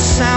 sound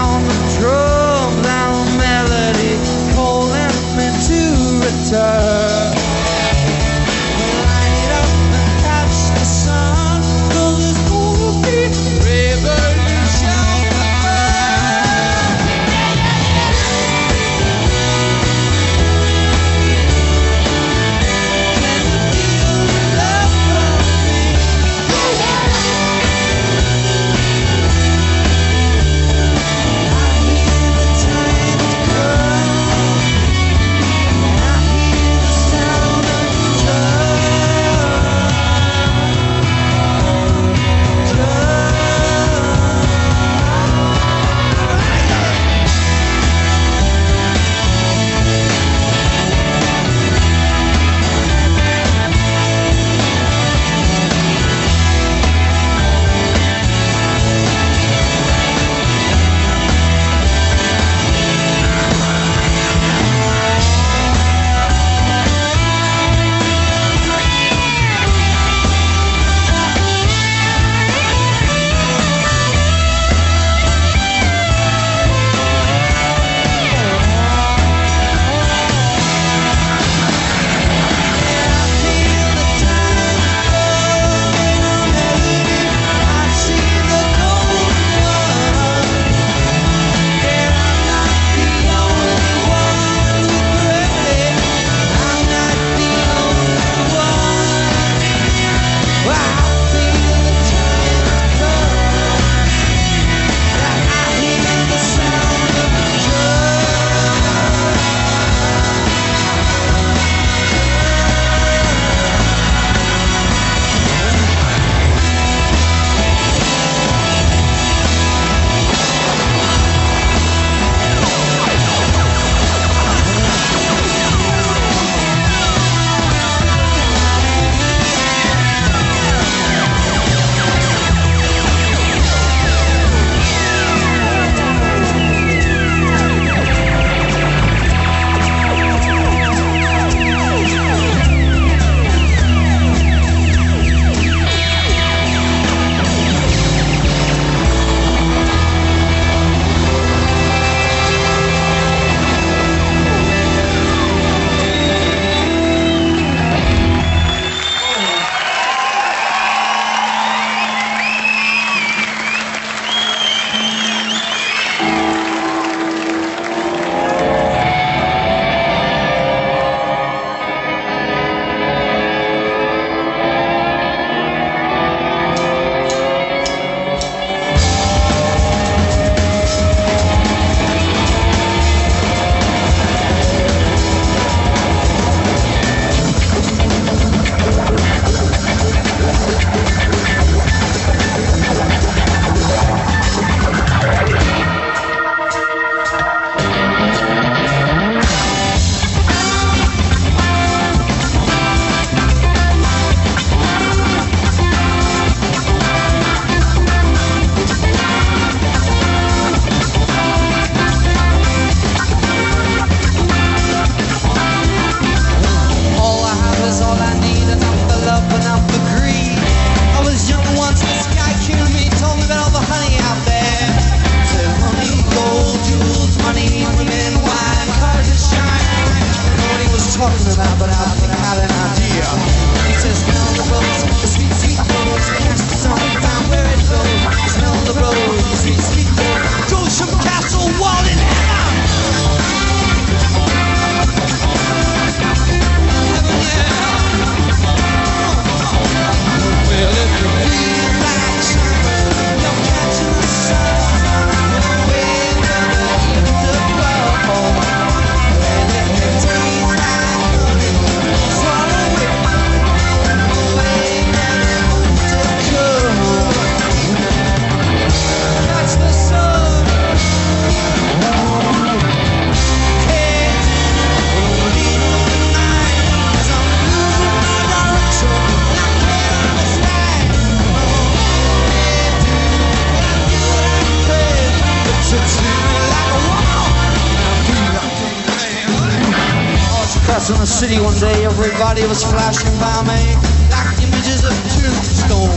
everybody was flashing by me Like images of tombstone.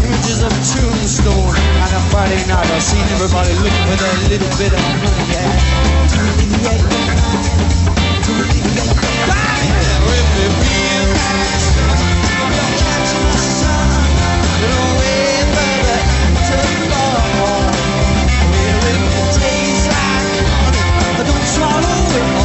Images of tombstone. And on Friday night I seen everybody looking for that little bit of money yeah. To alleviate the sun to it tastes like Don't swallow it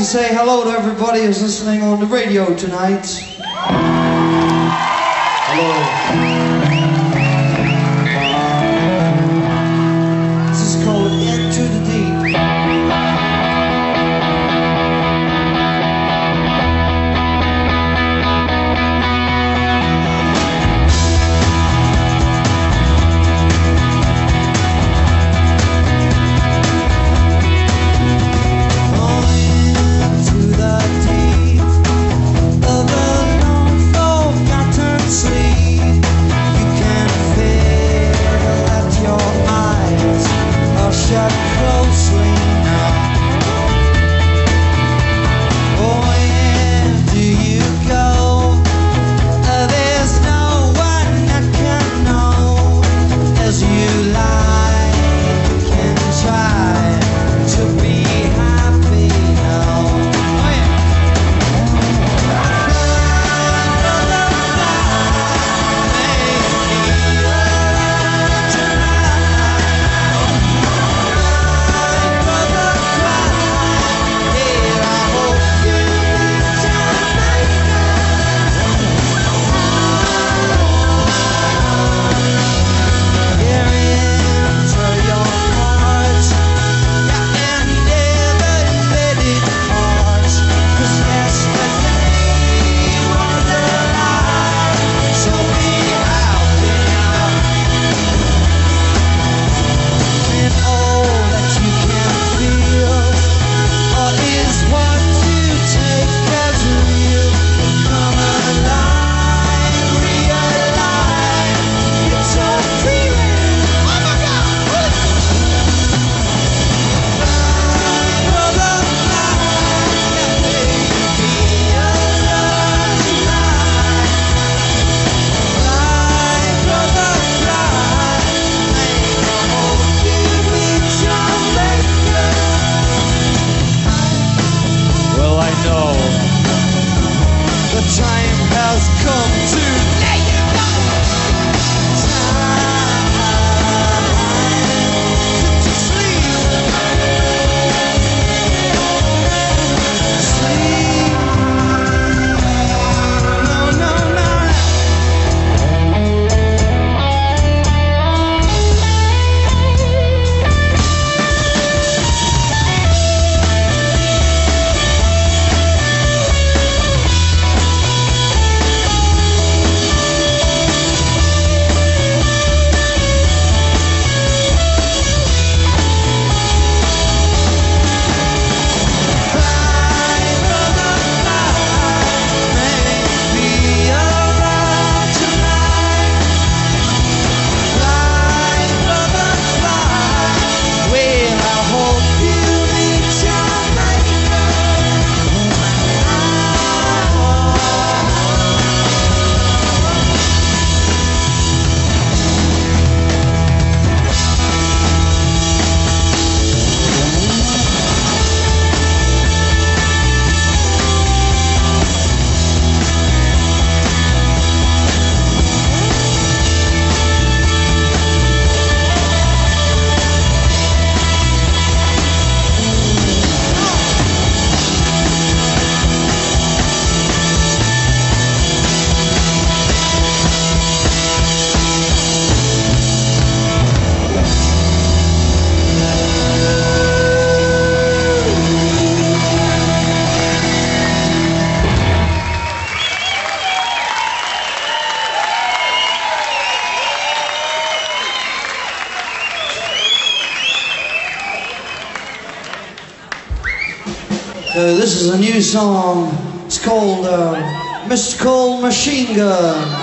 to say hello to everybody who's listening on the radio tonight. this is a new song. It's called uh, Mystical Machine Gun.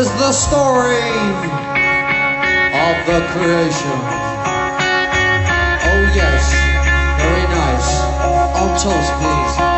is the story of the creation. Oh yes, very nice. On toast, please.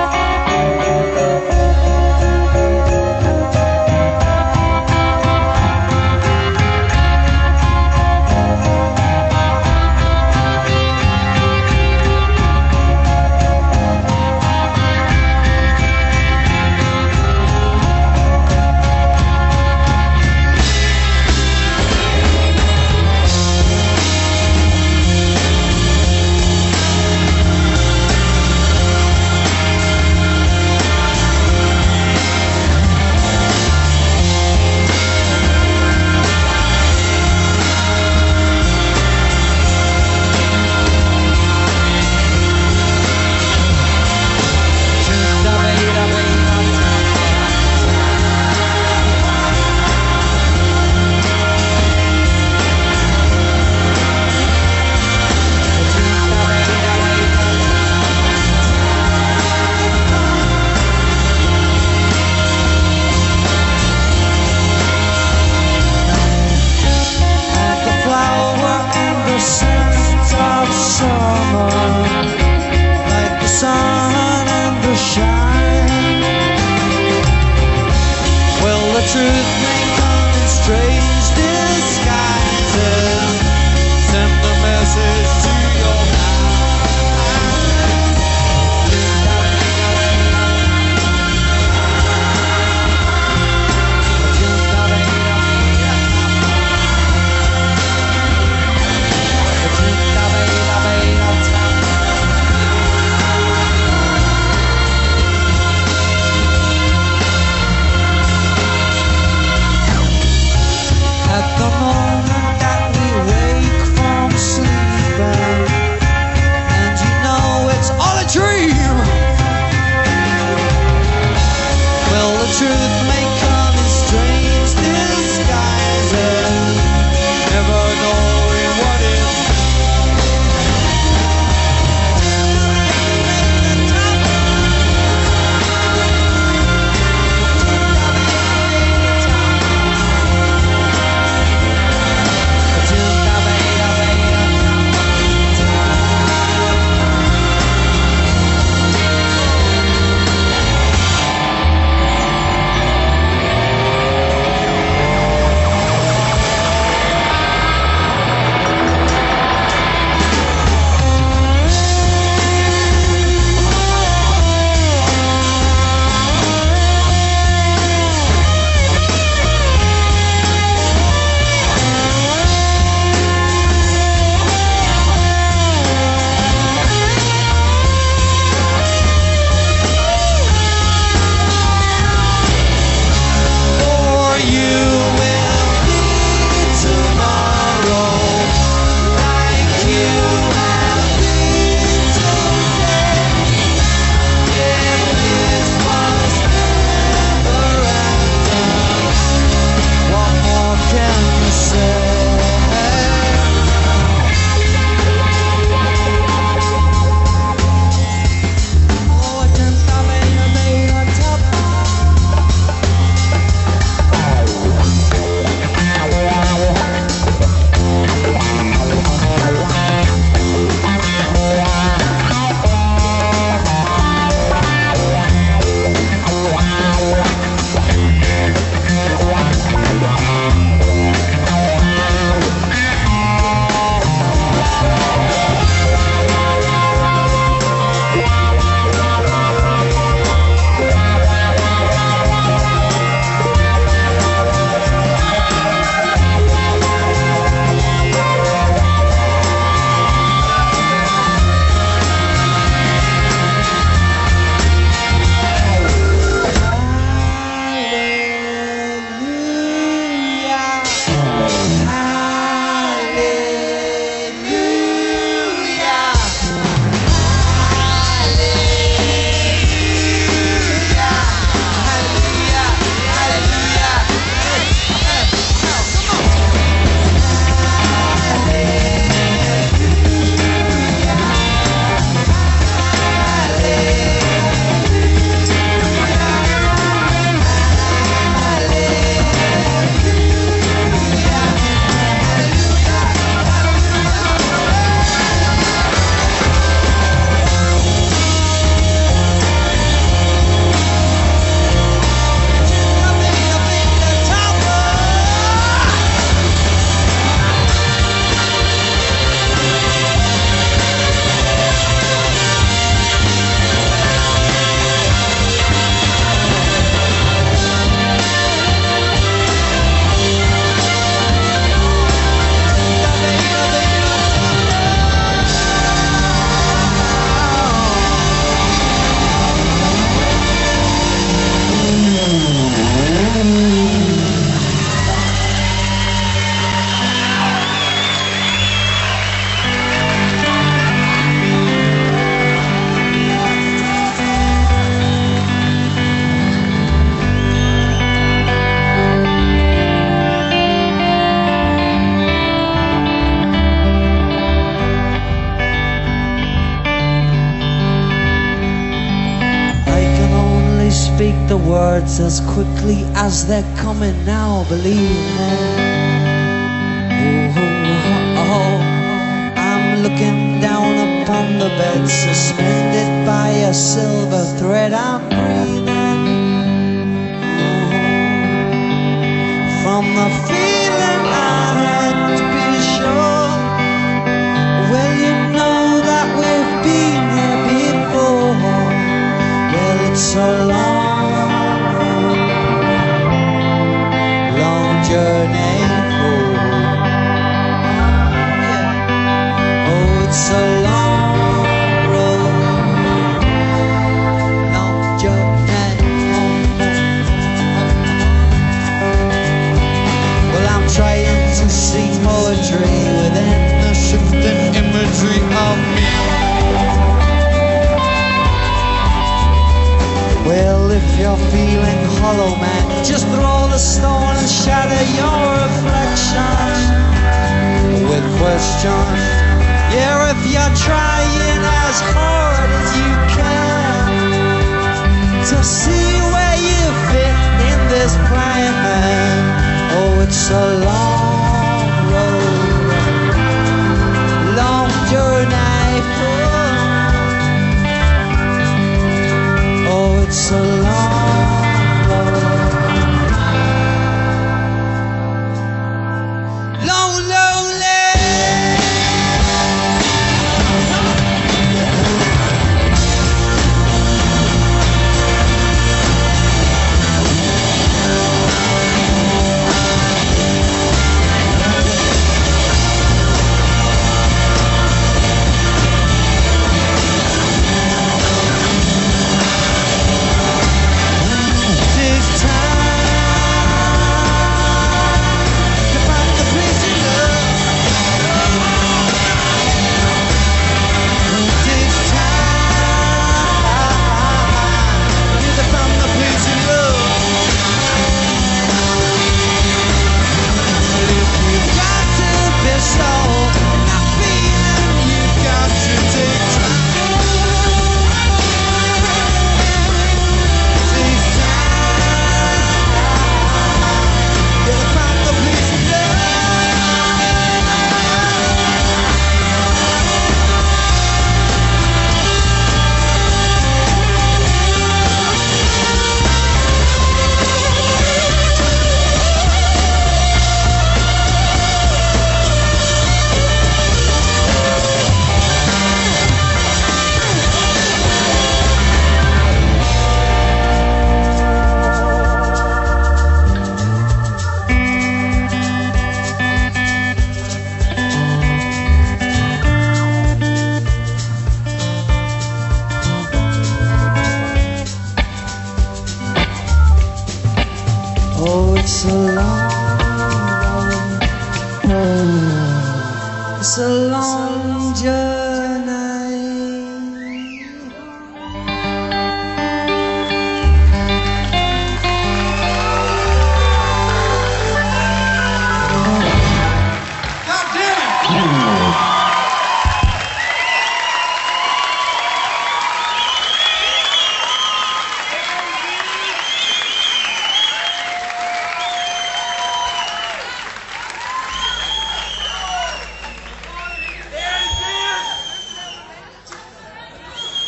as they're coming now, believe me.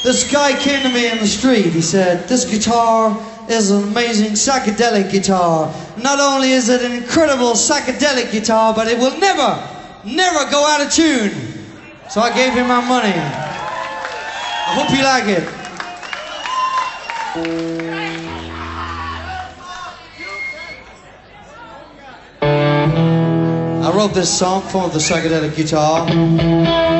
This guy came to me in the street. He said, This guitar is an amazing psychedelic guitar. Not only is it an incredible psychedelic guitar, but it will never, never go out of tune. So I gave him my money. I hope you like it. I wrote this song for the psychedelic guitar.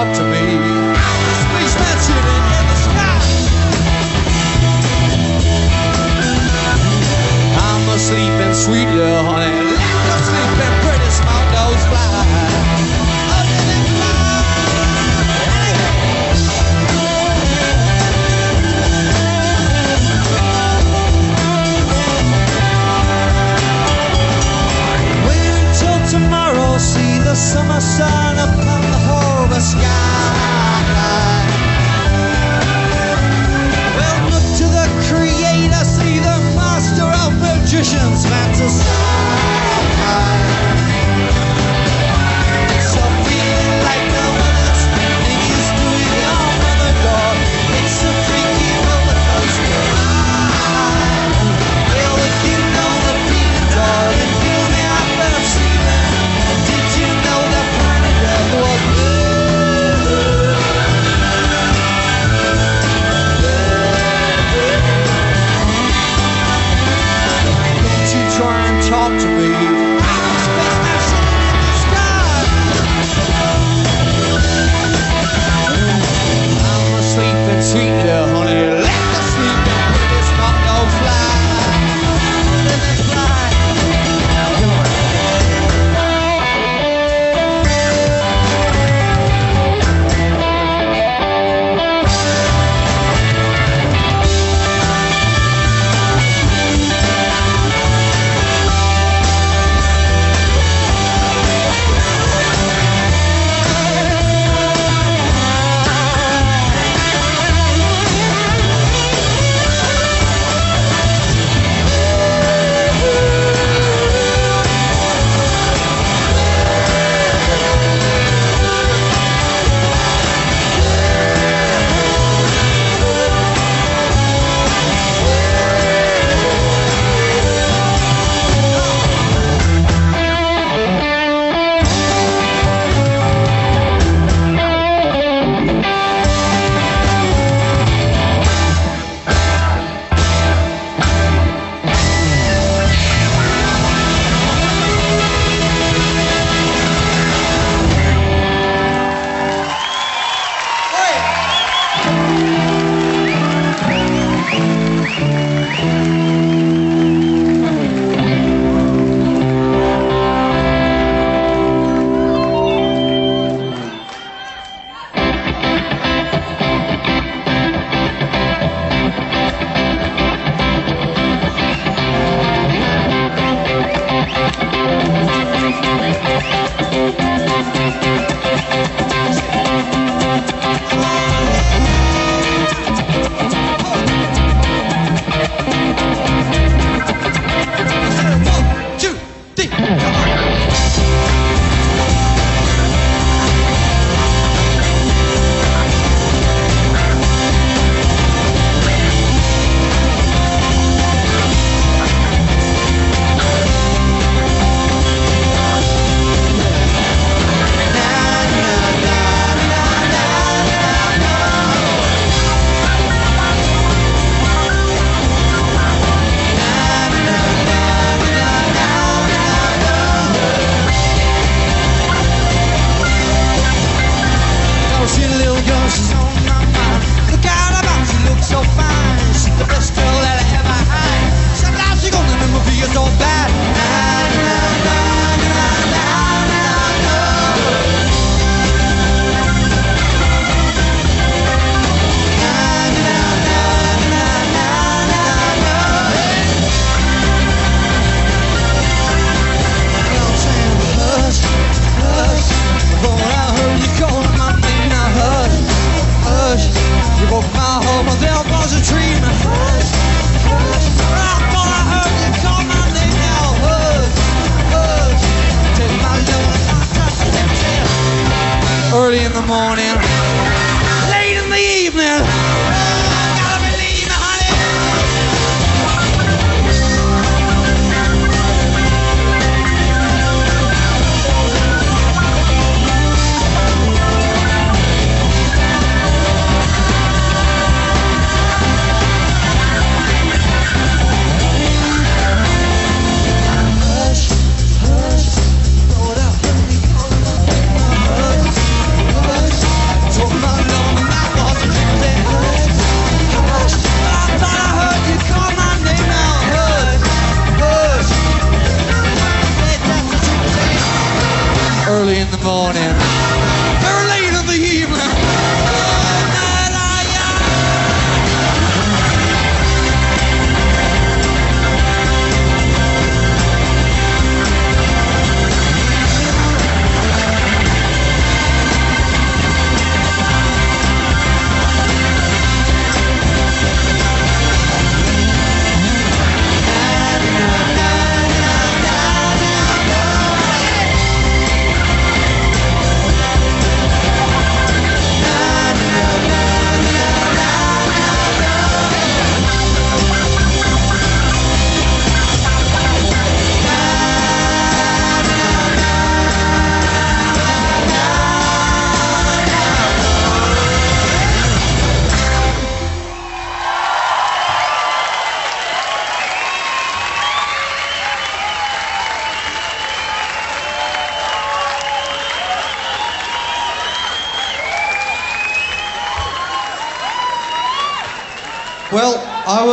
ought to be. The space in the sky. I'm asleep and sweet little honey.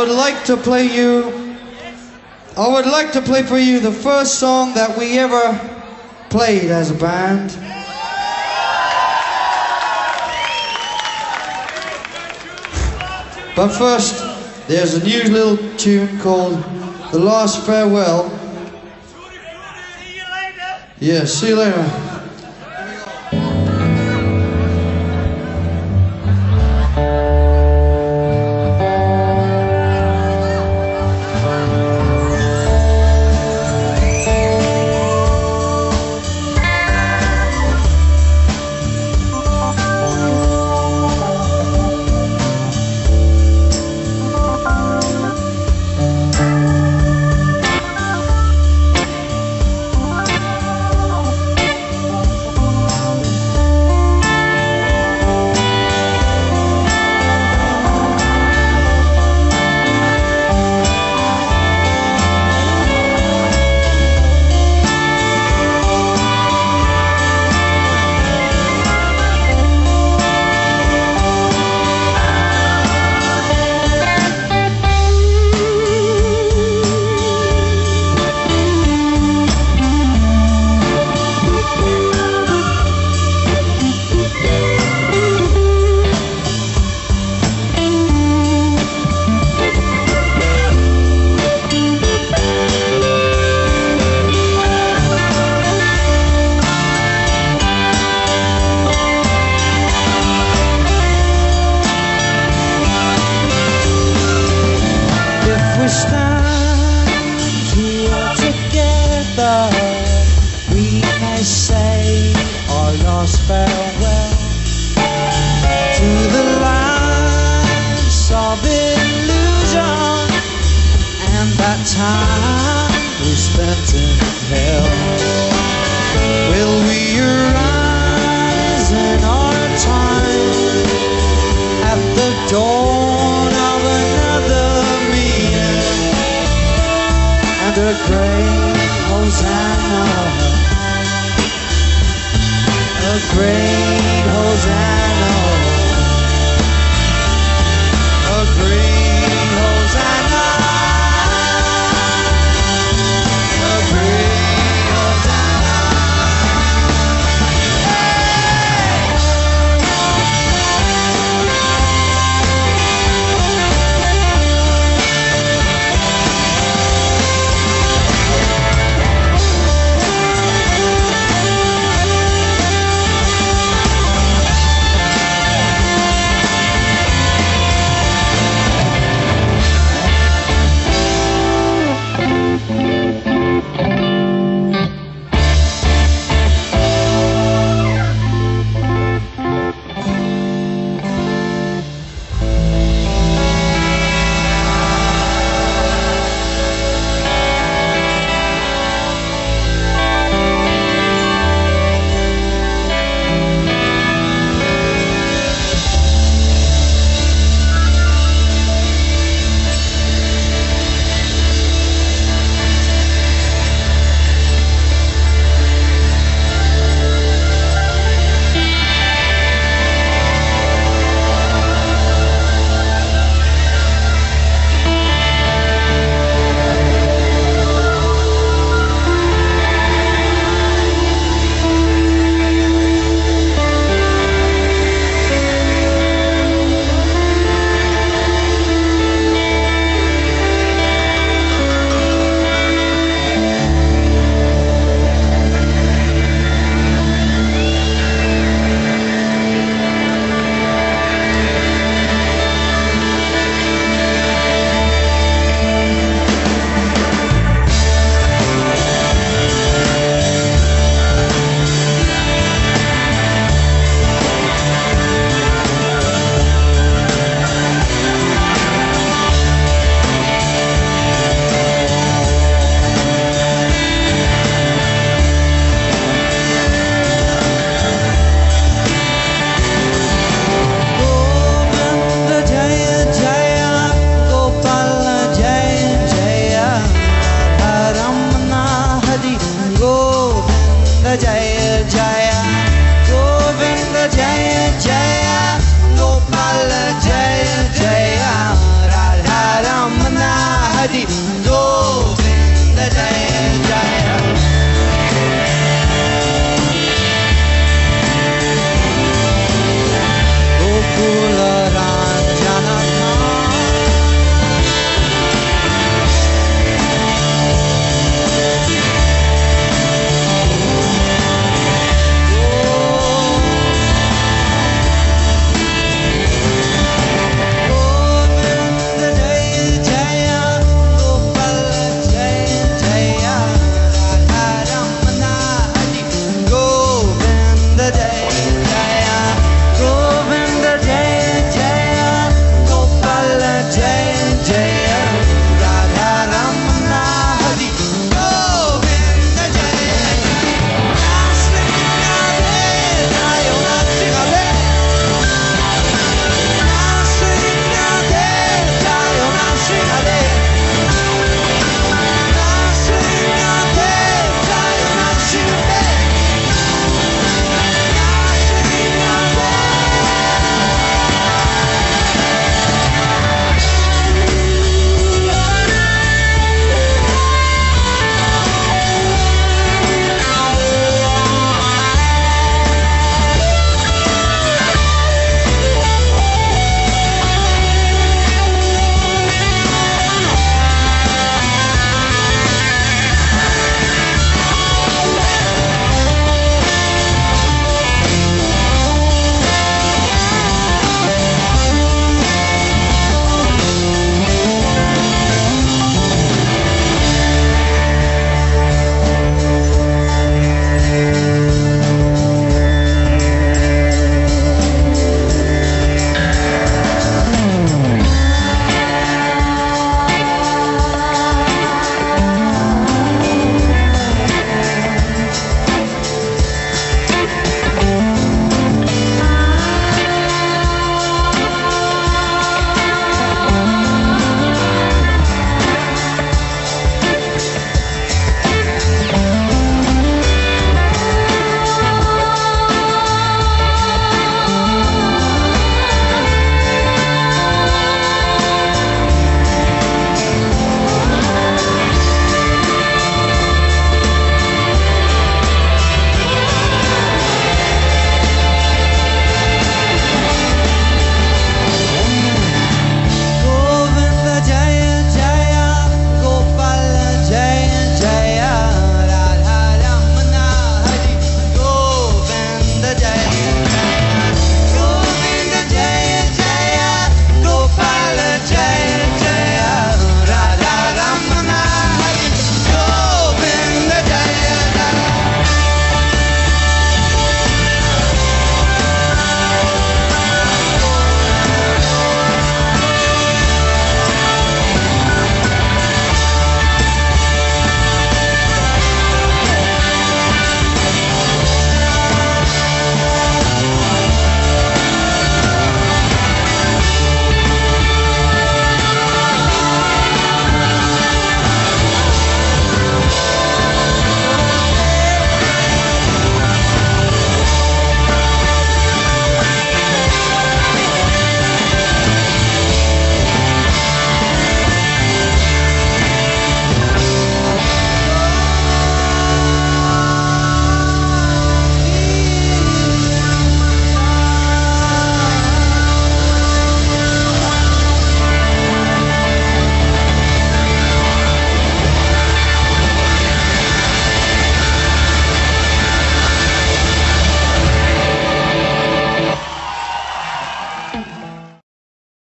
Would like to play you. I would like to play for you the first song that we ever played as a band. But first, there's a new little tune called The Last Farewell. Yeah, see you later.